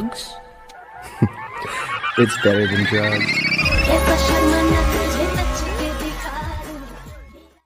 drugs? It's better than drugs.